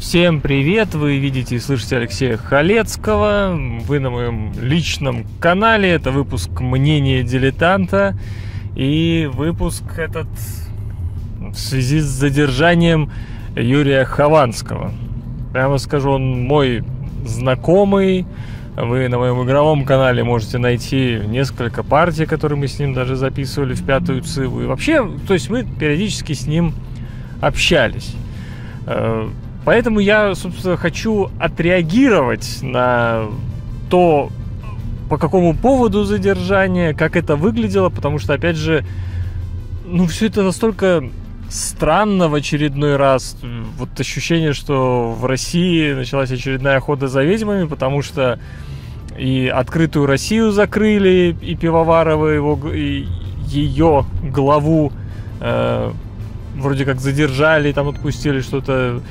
Всем привет! Вы видите и слышите Алексея Халецкого. Вы на моем личном канале. Это выпуск «Мнение дилетанта». И выпуск этот в связи с задержанием Юрия Хованского. Прямо скажу, он мой знакомый. Вы на моем игровом канале можете найти несколько партий, которые мы с ним даже записывали в пятую циву. И вообще, то есть мы периодически с ним общались. Поэтому я, собственно, хочу отреагировать на то, по какому поводу задержания, как это выглядело, потому что, опять же, ну, все это настолько странно в очередной раз. Вот ощущение, что в России началась очередная охота за ведьмами, потому что и открытую Россию закрыли, и Пивоварова его, и ее главу э, вроде как задержали, там отпустили, что-то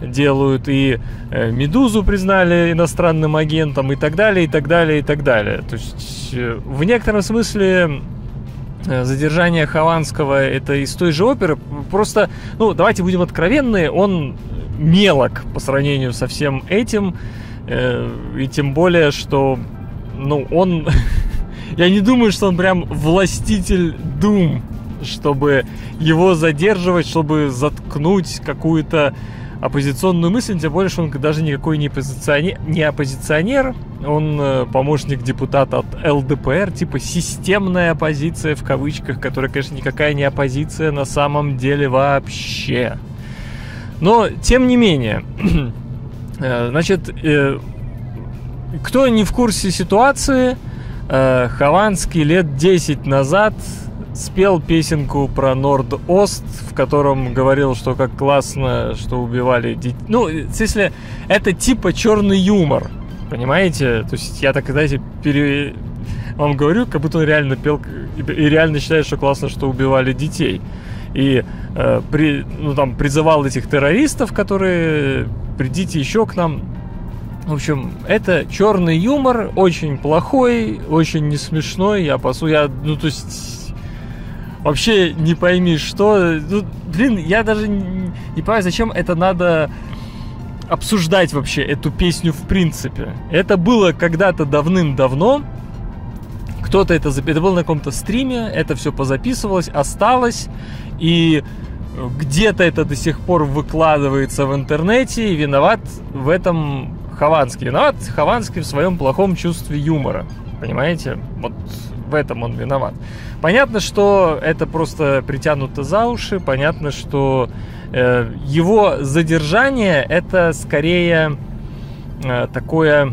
делают, и э, Медузу признали иностранным агентом, и так далее, и так далее, и так далее. То есть э, в некотором смысле э, задержание Хованского это из той же оперы. Просто, ну, давайте будем откровенны, он мелок по сравнению со всем этим. И тем более, что, ну, он... Я не думаю, что он прям властитель Дум, чтобы его задерживать, чтобы заткнуть какую-то оппозиционную мысль, тем более, что он даже никакой не оппозиционер, не оппозиционер он э, помощник депутата от ЛДПР, типа системная оппозиция в кавычках, которая, конечно, никакая не оппозиция на самом деле вообще. Но, тем не менее, э, значит, э, кто не в курсе ситуации, Хованский лет 10 назад спел песенку про Норд-Ост, в котором говорил, что как классно, что убивали детей. Ну, если это типа черный юмор, понимаете? То есть я так, знаете, пере... вам говорю, как будто он реально пел и реально считает, что классно, что убивали детей. И э, при, ну, там призывал этих террористов, которые придите еще к нам. В общем, это черный юмор, очень плохой, очень не смешной. Я пасу, я, ну то есть вообще не пойми что. Ну, блин, я даже не, понимаю, зачем это надо обсуждать вообще эту песню в принципе. Это было когда-то давным-давно. Кто-то это, это было на каком-то стриме, это все позаписывалось, осталось, и где-то это до сих пор выкладывается в интернете, и виноват в этом Хованский. Виноват Хованский в своем плохом чувстве юмора. Понимаете? Вот в этом он виноват. Понятно, что это просто притянуто за уши, понятно, что э, его задержание это скорее э, такое,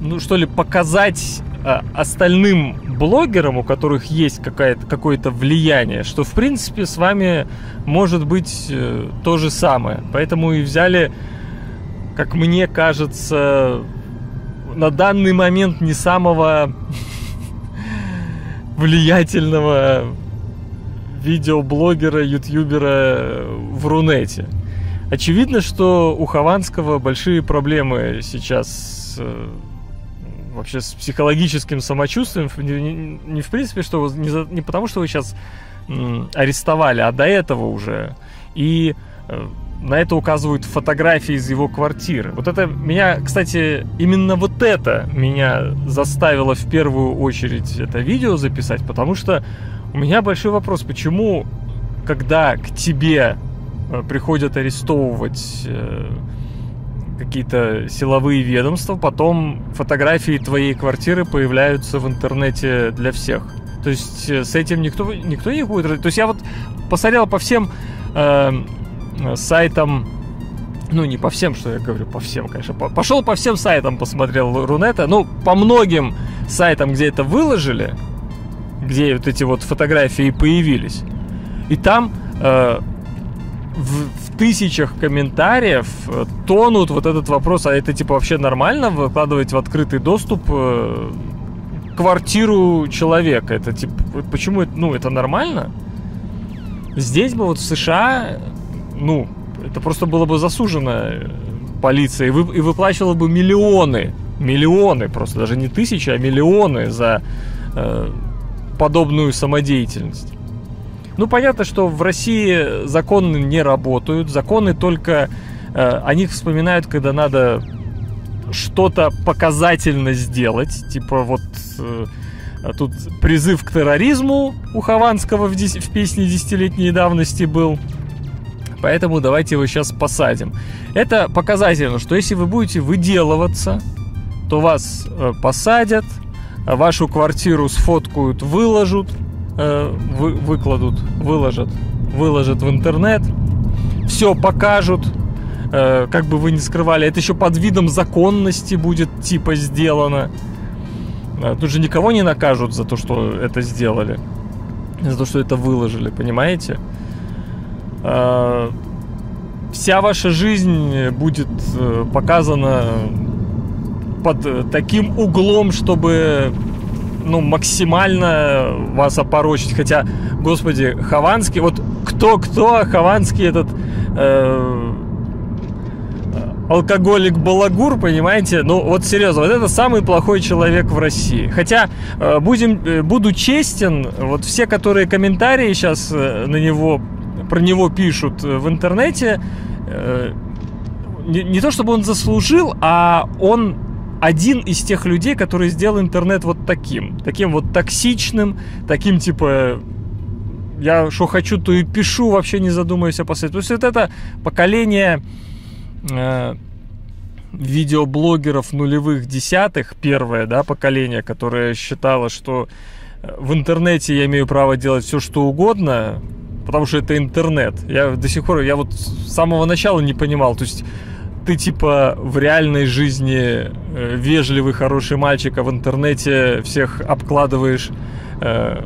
ну что ли, показать э, остальным блогерам, у которых есть какое-то влияние, что в принципе с вами может быть э, то же самое. Поэтому и взяли, как мне кажется, на данный момент не самого влиятельного видеоблогера, ютубера в Рунете. Очевидно, что у Хованского большие проблемы сейчас э, вообще с психологическим самочувствием. Не, не в принципе, что не, за, не потому, что вы сейчас м, арестовали, а до этого уже. И э, на это указывают фотографии из его квартиры. Вот это меня, кстати, именно вот это меня заставило в первую очередь это видео записать, потому что у меня большой вопрос, почему, когда к тебе э, приходят арестовывать э, какие-то силовые ведомства, потом фотографии твоей квартиры появляются в интернете для всех. То есть э, с этим никто, никто не будет... То есть я вот посмотрел по всем сайтам, ну не по всем, что я говорю, по всем, конечно, пошел по всем сайтам, посмотрел Рунета, ну по многим сайтам, где это выложили, где вот эти вот фотографии появились, и там э, в, в тысячах комментариев э, тонут вот этот вопрос, а это типа вообще нормально выкладывать в открытый доступ э, квартиру человека? Это типа, почему ну это нормально? Здесь бы вот в США ну, это просто было бы засужено э, полиция и, вы, и выплачивала бы миллионы, миллионы, просто даже не тысячи, а миллионы за э, подобную самодеятельность. Ну, понятно, что в России законы не работают, законы только э, о них вспоминают, когда надо что-то показательно сделать, типа вот э, тут призыв к терроризму у Хованского в, в песне десятилетней давности был, поэтому давайте его сейчас посадим. Это показательно, что если вы будете выделываться, то вас э, посадят, вашу квартиру сфоткают, выложат, э, вы, выкладут, выложат, выложат в интернет, все покажут, э, как бы вы ни скрывали, это еще под видом законности будет типа сделано. Тут же никого не накажут за то, что это сделали, за то, что это выложили, понимаете? Э, Вся ваша жизнь будет э, показана под э, таким углом, чтобы ну, максимально вас опорочить. Хотя, господи, Хованский, вот кто-кто, а Хованский этот э, алкоголик Балагур, понимаете? Ну, вот серьезно, вот это самый плохой человек в России. Хотя, э, будем, э, буду честен, вот все, которые комментарии сейчас э, на него, про него пишут э, в интернете, э, не, не то чтобы он заслужил, а он один из тех людей, который сделал интернет вот таким. Таким вот токсичным, таким типа я что хочу, то и пишу, вообще не задумываясь о последствиях. То есть вот это поколение э, видеоблогеров нулевых десятых, первое, да, поколение, которое считало, что в интернете я имею право делать все, что угодно, потому что это интернет. Я до сих пор, я вот с самого начала не понимал, то есть ты типа в реальной жизни э, вежливый, хороший мальчик, а в интернете всех обкладываешь э,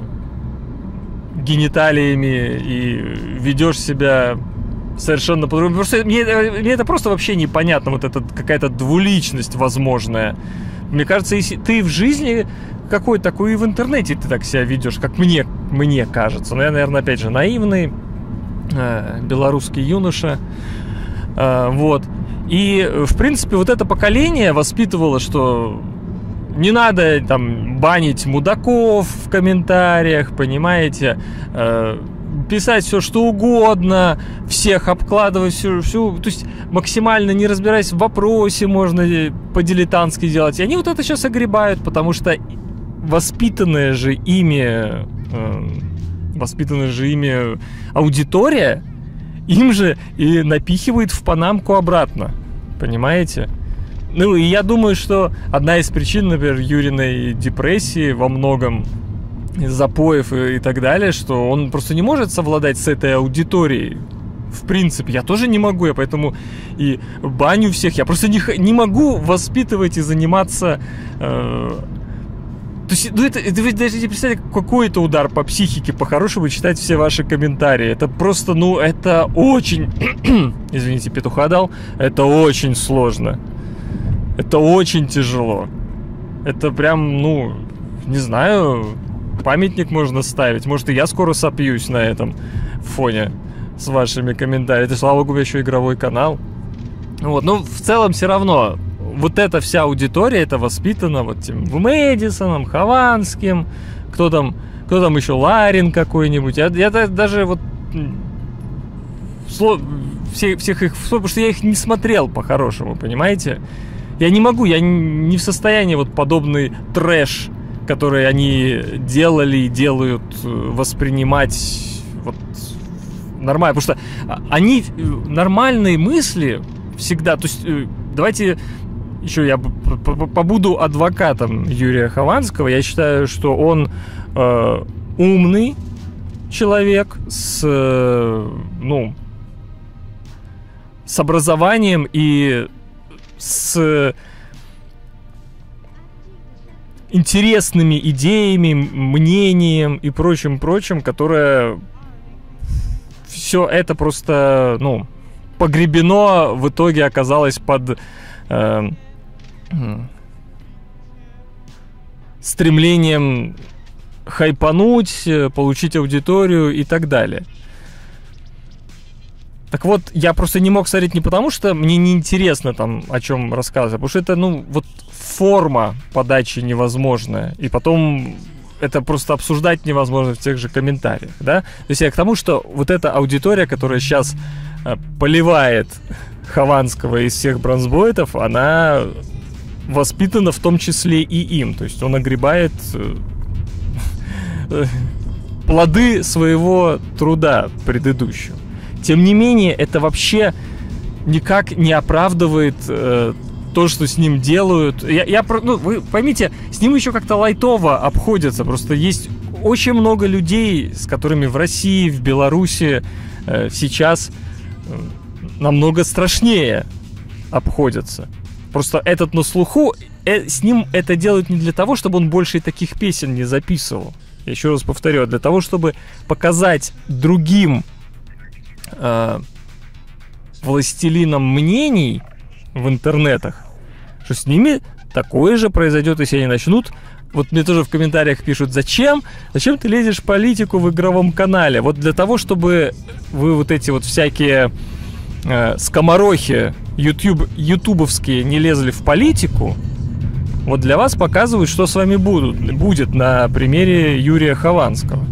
гениталиями и ведешь себя совершенно по-другому. Просто мне, мне это просто вообще непонятно, вот эта какая-то двуличность возможная. Мне кажется, если ты в жизни какой такой и в интернете ты так себя ведешь, как мне, мне кажется. Но я, наверное, опять же, наивный э, белорусский юноша. Э, вот. И, в принципе, вот это поколение воспитывало, что не надо там банить мудаков в комментариях, понимаете, э, писать все что угодно, всех обкладывать всю, всю, то есть максимально не разбираясь в вопросе, можно по-дилетантски делать. И они вот это сейчас огребают, потому что воспитанная же ими, воспитанная же ими аудитория, им же и напихивает в панамку обратно, понимаете? Ну, и я думаю, что одна из причин, например, Юриной депрессии во многом запоев и, и так далее, что он просто не может совладать с этой аудиторией. В принципе, я тоже не могу, я поэтому и баню всех, я просто не, не могу воспитывать и заниматься... Э, то есть, ну это, вы даже не представляете, какой это удар по психике, по-хорошему читать все ваши комментарии. Это просто, ну, это очень... Извините, петуха дал. Это очень сложно. Это очень тяжело. Это прям, ну, не знаю, памятник можно ставить. Может, и я скоро сопьюсь на этом фоне с вашими комментариями. Это, слава богу, еще игровой канал. Вот, ну, в целом все равно вот эта вся аудитория, это воспитана вот тем Мэдисоном, Хованским, кто там, кто там еще, Ларин какой-нибудь. Я, я даже вот все, всех их, потому что я их не смотрел по-хорошему, понимаете? Я не могу, я не в состоянии вот подобный трэш, который они делали и делают, воспринимать вот нормально. Потому что они нормальные мысли всегда, то есть давайте еще я побуду адвокатом Юрия Хованского. Я считаю, что он э, умный человек с, э, ну, с образованием и с интересными идеями, мнением и прочим-прочим, которое все это просто, ну, погребено в итоге оказалось под э, стремлением хайпануть, получить аудиторию и так далее. Так вот, я просто не мог смотреть не потому, что мне неинтересно там о чем рассказывать, а потому что это, ну, вот форма подачи невозможная. И потом это просто обсуждать невозможно в тех же комментариях, да? То есть я к тому, что вот эта аудитория, которая сейчас э, поливает Хованского из всех бронзбойтов, она воспитана в том числе и им. То есть он огребает э, плоды своего труда предыдущего. Тем не менее, это вообще никак не оправдывает э, то, что с ним делают. Я, я, ну, вы поймите, с ним еще как-то лайтово обходятся. Просто есть очень много людей, с которыми в России, в Беларуси э, сейчас э, намного страшнее обходятся. Просто этот на слуху, э, с ним это делают не для того, чтобы он больше таких песен не записывал. Еще раз повторю, а для того, чтобы показать другим э, властелинам мнений в интернетах, что с ними такое же произойдет, если они начнут вот мне тоже в комментариях пишут, зачем? Зачем ты лезешь в политику в игровом канале? Вот для того, чтобы вы вот эти вот всякие э, скоморохи YouTube, ютубовские не лезли в политику, вот для вас показывают, что с вами будут, будет на примере Юрия Хованского.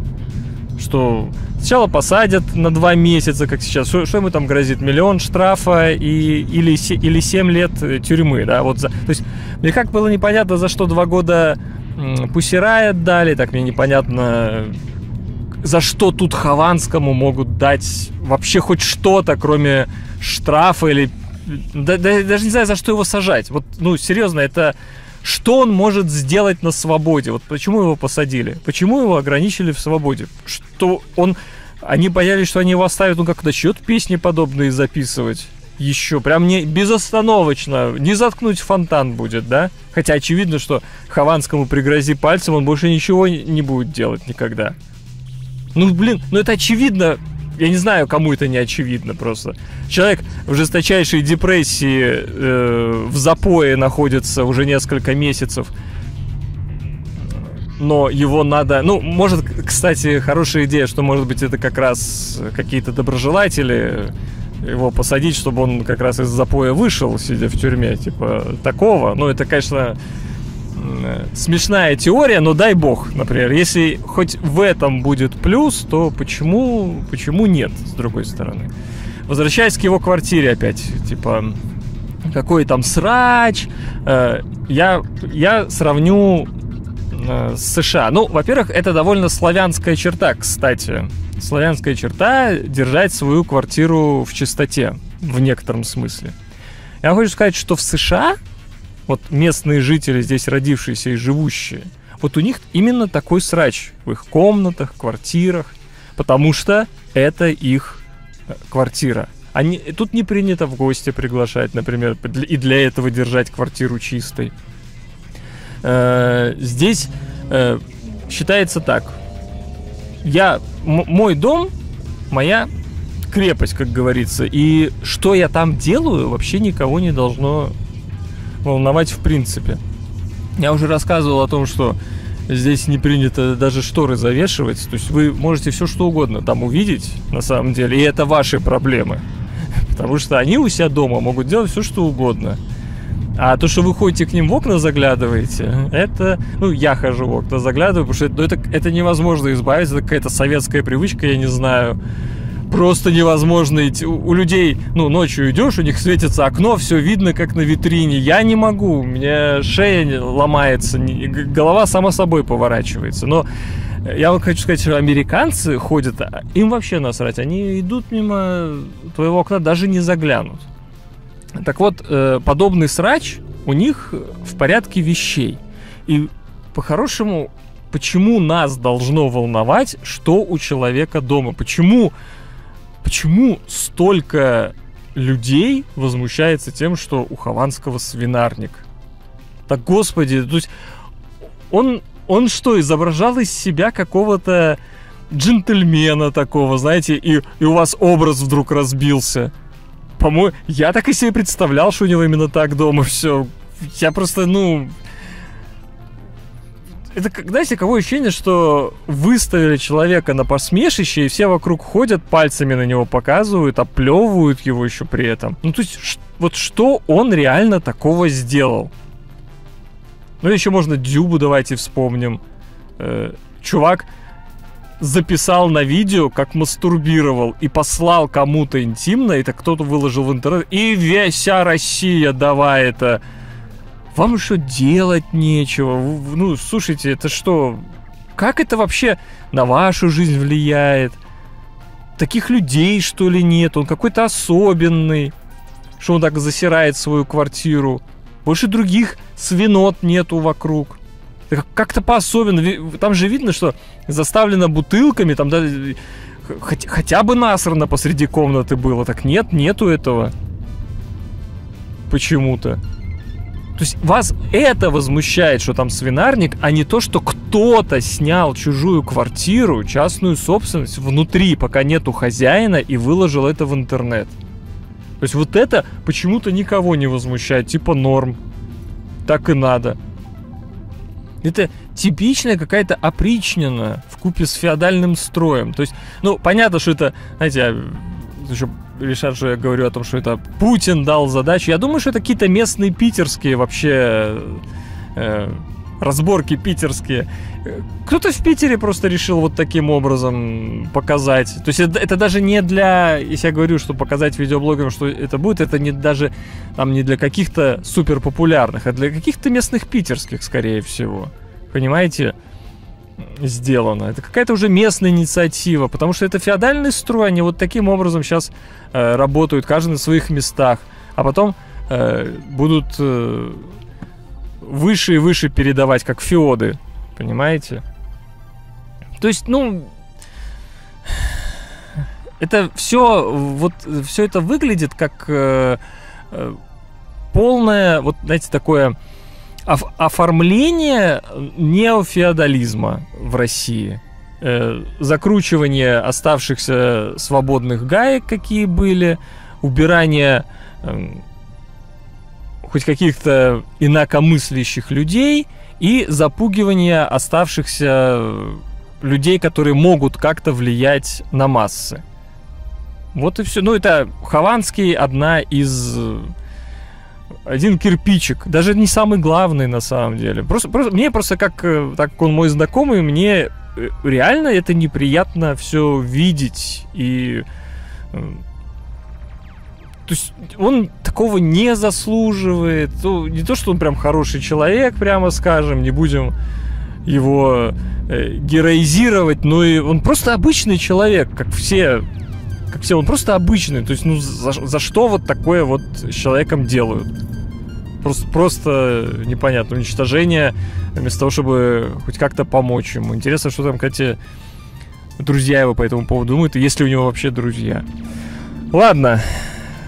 Что сначала посадят на два месяца, как сейчас. Что, что ему там грозит? Миллион штрафа и, или, или 7 лет тюрьмы, да? Вот за, то есть мне как было непонятно, за что два года Пусирая дали, так мне непонятно, за что тут Хованскому могут дать вообще хоть что-то, кроме штрафа или... Да, да, даже не знаю, за что его сажать. Вот, ну, серьезно, это... Что он может сделать на свободе? Вот почему его посадили? Почему его ограничили в свободе? Что он... Они боялись, что они его оставят, ну, как начнет песни подобные записывать еще. Прям не безостановочно. Не заткнуть фонтан будет, да? Хотя очевидно, что Хованскому пригрози пальцем, он больше ничего не будет делать никогда. Ну, блин, ну это очевидно. Я не знаю, кому это не очевидно просто. Человек в жесточайшей депрессии, э, в запое находится уже несколько месяцев. Но его надо... Ну, может, кстати, хорошая идея, что, может быть, это как раз какие-то доброжелатели его посадить, чтобы он как раз из запоя вышел, сидя в тюрьме, типа такого. Ну, это, конечно, смешная теория, но дай бог, например, если хоть в этом будет плюс, то почему, почему нет, с другой стороны? Возвращаясь к его квартире опять, типа, какой там срач, э, я, я сравню э, с США. Ну, во-первых, это довольно славянская черта, кстати. Славянская черта держать свою квартиру в чистоте, в некотором смысле. Я хочу сказать, что в США вот местные жители, здесь родившиеся и живущие, вот у них именно такой срач в их комнатах, квартирах, потому что это их э, квартира. Они, тут не принято в гости приглашать, например, и для этого держать квартиру чистой. Э, здесь э, считается так. Я, мой дом, моя крепость, как говорится. И что я там делаю, вообще никого не должно волновать в принципе. Я уже рассказывал о том, что здесь не принято даже шторы завешивать. То есть вы можете все что угодно там увидеть, на самом деле, и это ваши проблемы. Потому что они у себя дома могут делать все что угодно. А то, что вы ходите к ним в окна заглядываете, это... Ну, я хожу в окна заглядываю, потому что это, ну, это, это невозможно избавиться. Это какая-то советская привычка, я не знаю просто невозможно идти. У, людей, ну, ночью идешь, у них светится окно, все видно, как на витрине. Я не могу, у меня шея ломается, голова сама собой поворачивается. Но я вот хочу сказать, что американцы ходят, а им вообще насрать. Они идут мимо твоего окна, даже не заглянут. Так вот, э, подобный срач у них в порядке вещей. И по-хорошему, почему нас должно волновать, что у человека дома? Почему почему столько людей возмущается тем, что у Хованского свинарник? Так, господи, то есть он, он что, изображал из себя какого-то джентльмена такого, знаете, и, и у вас образ вдруг разбился? По-моему, я так и себе представлял, что у него именно так дома все. Я просто, ну, это, знаете, какое ощущение, что выставили человека на посмешище, и все вокруг ходят, пальцами на него показывают, оплевывают его еще при этом. Ну, то есть, вот что он реально такого сделал? Ну, еще можно Дюбу давайте вспомним. э, чувак записал на видео, как мастурбировал, и послал кому-то интимно, это кто-то выложил в интернет, и вся Россия, давай это. Вам что делать нечего? Ну, слушайте, это что? Как это вообще на вашу жизнь влияет? Таких людей, что ли, нет? Он какой-то особенный, что он так засирает свою квартиру. Больше других свинот нету вокруг как-то по-особенно. Там же видно, что заставлено бутылками, там да, хоть, хотя бы насрано посреди комнаты было. Так нет, нету этого. Почему-то. То есть вас это возмущает, что там свинарник, а не то, что кто-то снял чужую квартиру, частную собственность внутри, пока нету хозяина, и выложил это в интернет. То есть вот это почему-то никого не возмущает, типа норм. Так и надо. Это типичная какая-то опричнина в купе с феодальным строем. То есть, ну, понятно, что это, знаете, еще решат, что я говорю о том, что это Путин дал задачу. Я думаю, что это какие-то местные питерские вообще э, разборки питерские. Кто-то в Питере просто решил вот таким образом показать. То есть это, это даже не для, если я говорю, что показать видеоблогерам, что это будет, это не даже там не для каких-то супер популярных, а для каких-то местных питерских, скорее всего. Понимаете? Сделано. Это какая-то уже местная инициатива, потому что это феодальный строй, они вот таким образом сейчас э, работают, каждый на своих местах, а потом э, будут э, выше и выше передавать, как феоды. Понимаете? То есть, ну, это все, вот все это выглядит как э, э, полное, вот знаете, такое оформление неофеодализма в России. Э, закручивание оставшихся свободных гаек, какие были, убирание э, хоть каких-то инакомыслящих людей и запугивание оставшихся людей, которые могут как-то влиять на массы. Вот и все. Ну, это Хованский одна из... Один кирпичик. Даже не самый главный на самом деле. Просто, просто мне просто как, э, так как он мой знакомый, мне э, реально это неприятно все видеть и э, то есть он такого не заслуживает. Ну, не то, что он прям хороший человек, прямо скажем, не будем его э, героизировать, но и он просто обычный человек, как все, как все, он просто обычный. То есть, ну, за, за что вот такое вот с человеком делают? Просто, просто непонятно. Уничтожение, вместо того, чтобы хоть как-то помочь ему. Интересно, что там, кстати, друзья его по этому поводу думают, и есть ли у него вообще друзья. Ладно,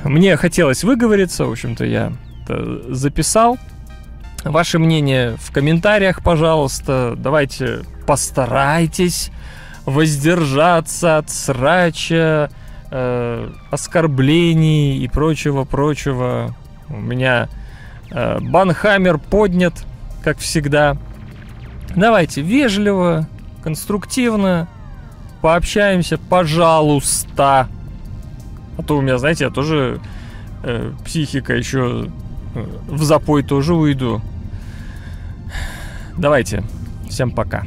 мне хотелось выговориться, в общем-то, я записал. Ваше мнение в комментариях, пожалуйста. Давайте постарайтесь воздержаться от срача, э, оскорблений и прочего-прочего. У меня банхаммер поднят, как всегда. Давайте вежливо, конструктивно пообщаемся, пожалуйста. А то у меня, знаете, я тоже э, психика еще э, в запой тоже уйду. Давайте. Всем пока.